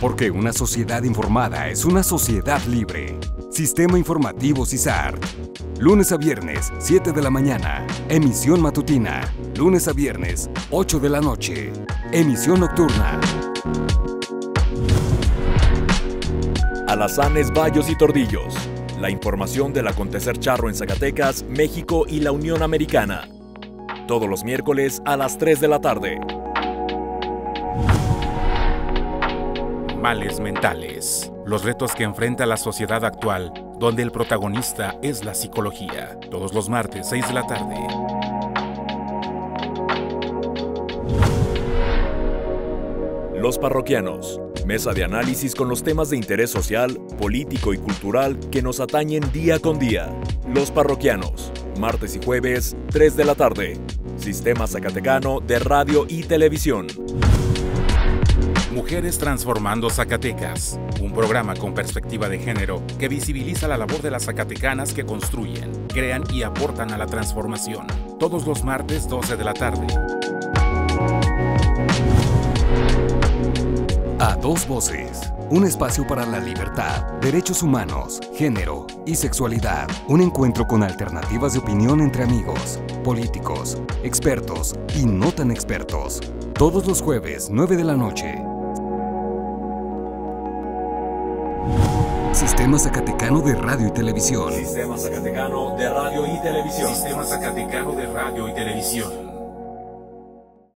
Porque una sociedad informada es una sociedad libre. Sistema Informativo CISAR. Lunes a viernes, 7 de la mañana. Emisión matutina. Lunes a viernes, 8 de la noche. Emisión nocturna. Alazanes, Bayos y Tordillos. La información del acontecer charro en Zacatecas, México y la Unión Americana. Todos los miércoles a las 3 de la tarde. Males mentales. Los retos que enfrenta la sociedad actual, donde el protagonista es la psicología. Todos los martes, 6 de la tarde. Los parroquianos. Mesa de análisis con los temas de interés social, político y cultural que nos atañen día con día. Los parroquianos. Martes y jueves, 3 de la tarde. Sistema Zacatecano de Radio y Televisión. Mujeres Transformando Zacatecas, un programa con perspectiva de género que visibiliza la labor de las zacatecanas que construyen, crean y aportan a la transformación. Todos los martes 12 de la tarde. A dos voces. Un espacio para la libertad, derechos humanos, género y sexualidad. Un encuentro con alternativas de opinión entre amigos, políticos, expertos y no tan expertos. Todos los jueves, 9 de la noche. Sistema Zacatecano de Radio y Televisión. Sistema Zacatecano de Radio y Televisión. Sistema Zacatecano de Radio y Televisión.